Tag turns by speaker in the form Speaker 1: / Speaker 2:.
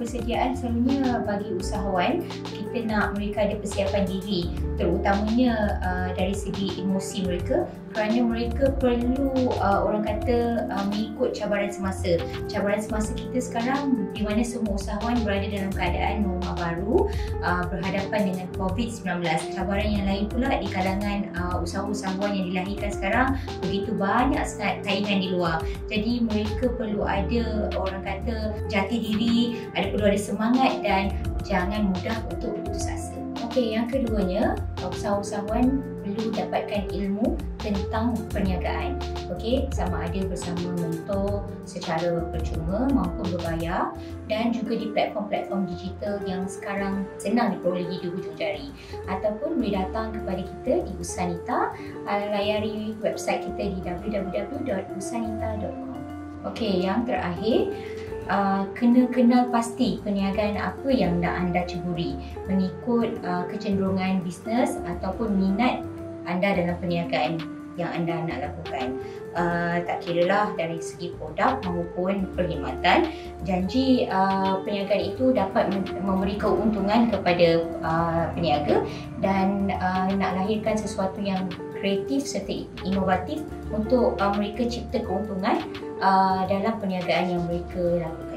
Speaker 1: persediaan selalunya bagi usahawan kita nak mereka ada persiapan diri terutamanya uh, dari segi emosi mereka kerana mereka perlu uh, orang kata uh, mengikut cabaran semasa. Cabaran semasa kita sekarang di mana semua usahawan berada dalam keadaan norma baru uh, berhadapan dengan COVID-19. Cabaran yang lain pula di kalangan uh, usahawan yang dilahirkan sekarang begitu banyak saingan di luar. Jadi mereka perlu ada orang kata jati diri, ada perlu ada semangat dan jangan mudah untuk putus asa. Okey, yang keduanya, usahawan-usahawan perlu dapatkan ilmu tentang perniagaan. Okey, sama ada bersama mentor secara percuma maupun berbayar dan juga di platform-platform digital yang sekarang senang diperolehi di hujung jari. Ataupun boleh datang kepada kita di Usanita, layari website kita di www.usanita.com. Okey, yang terakhir, uh, kena kenal pasti perniagaan apa yang nak anda ceburi mengikut uh, kecenderungan bisnes ataupun minat anda dalam perniagaan yang anda nak lakukan. Uh, tak kira lah dari segi produk maupun perkhidmatan, janji uh, perniagaan itu dapat memberi keuntungan kepada uh, peniaga dan uh, nak lahirkan sesuatu yang kreatif serta inovatif untuk uh, mereka cipta keuntungan uh, dalam perniagaan yang mereka lakukan.